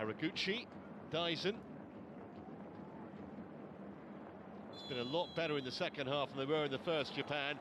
Haraguchi, Dyson. It's been a lot better in the second half than they were in the first, Japan.